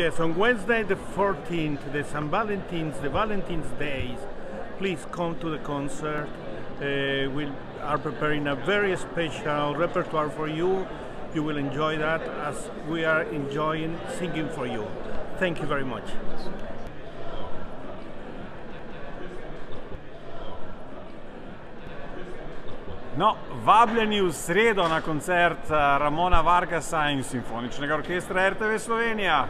Yes, on Wednesday the 14th, the St. Valentine's, the Valentine's Days, please come to the concert. Uh, we are preparing a very special repertoire for you. You will enjoy that as we are enjoying singing for you. Thank you very much. No, vabljeni v sredo na koncert Ramona Vargasa in Simfoničnega orkestra RTV Slovenija.